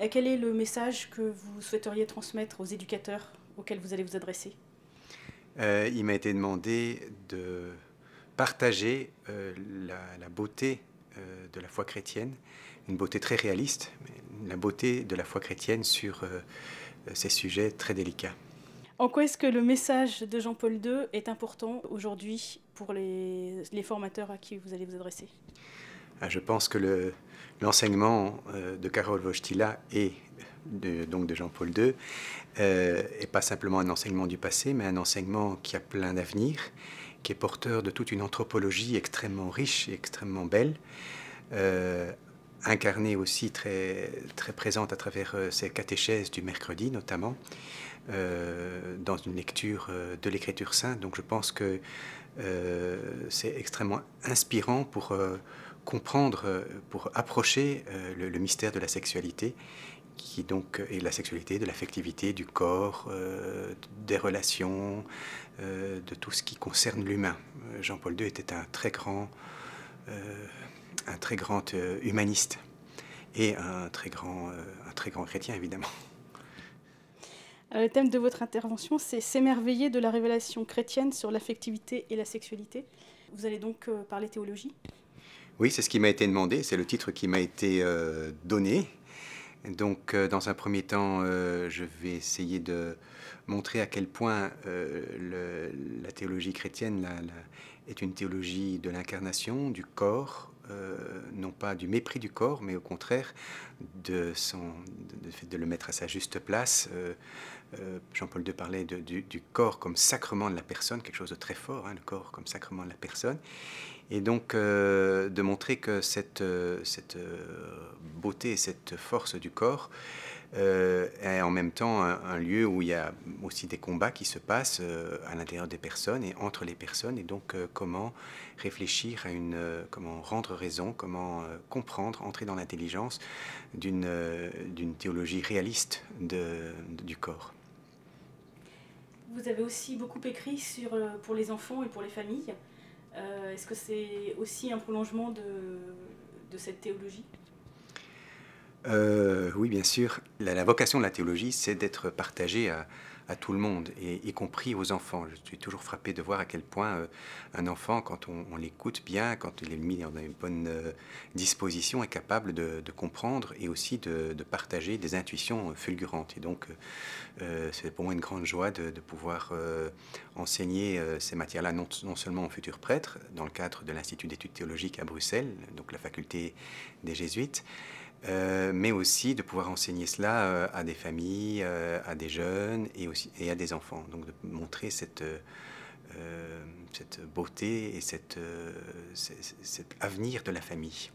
Et quel est le message que vous souhaiteriez transmettre aux éducateurs auxquels vous allez vous adresser? Euh, Il m'a été demandé de partager euh, la, beauté euh, de la foi chrétienne, une beauté très réaliste, mais la beauté de la foi chrétienne sur ces sujets très délicats. En quoi est-ce que le message de Jean-Paul II est important aujourd'hui pour les, formateurs à qui vous allez vous adresser? Je pense que l'enseignement euh, de Karol Wojtyla et de, donc de Jean-Paul II euh, pas simplement un enseignement du passé, mais un enseignement qui a plein d'avenir, qui est porteur de toute une anthropologie extrêmement riche et extrêmement belle, euh, incarnée aussi très, très présente à travers ses catéchèses du mercredi notamment. Euh, dans une lecture euh, de l'écriture sainte. Donc je pense que euh, c'est extrêmement inspirant pour comprendre, pour approcher le, mystère de la sexualité, qui donc est la sexualité, de l'affectivité, du corps, des relations, de tout ce qui concerne l'humain. Jean-Paul II était un très grand, un très grand humaniste et un très grand, un très grand chrétien évidemment. Euh, le thème de votre intervention, c'est s'émerveiller de la révélation chrétienne sur l'affectivité et la sexualité. Vous allez donc euh, parler théologie? Oui, c'est ce qui m'a été demandé, c'est le titre qui m'a été euh, donné. Donc, dans un premier temps, je vais essayer de montrer à quel point la théologie chrétienne est une théologie de l'incarnation, du corps, non pas du mépris du corps, mais au contraire de, son, de, de le mettre à sa juste place, euh, Jean-Paul II parlait du, corps comme sacrement de la personne, quelque chose de très fort, hein, le corps comme sacrement de la personne. Et donc euh, de montrer que cette, euh, cette beauté, cette force du corps en même temps un, lieu où il y a aussi des combats qui se passent à l'intérieur des personnes et entre les personnes. Et donc comment réfléchir à une, comment rendre raison, comment comprendre, entrer dans l'intelligence d'une théologie réaliste du corps. Vous avez aussi beaucoup écrit sur, euh, pour les enfants et pour les familles. Euh, est-ce que c'est aussi un prolongement de, de cette théologie? Euh, Oui, bien sûr. La, vocation de la théologie, c'est d'être partagée à, tout le monde, y compris aux enfants. Je suis toujours frappé de voir à quel point euh, un enfant, quand on, l'écoute bien, quand il est mis dans une bonne euh, disposition, est capable de, comprendre et aussi de, partager des intuitions fulgurantes. Et donc, c'est pour moi une grande joie de, pouvoir enseigner ces matières-là, non, seulement aux futurs prêtres, dans le cadre de l'Institut d'études théologiques à Bruxelles, donc la faculté des jésuites, euh, mais aussi de pouvoir enseigner cela euh, à des familles, euh, à des jeunes et, aussi, et à des enfants. Donc de montrer cette, cette beauté et cette, cet avenir de la famille.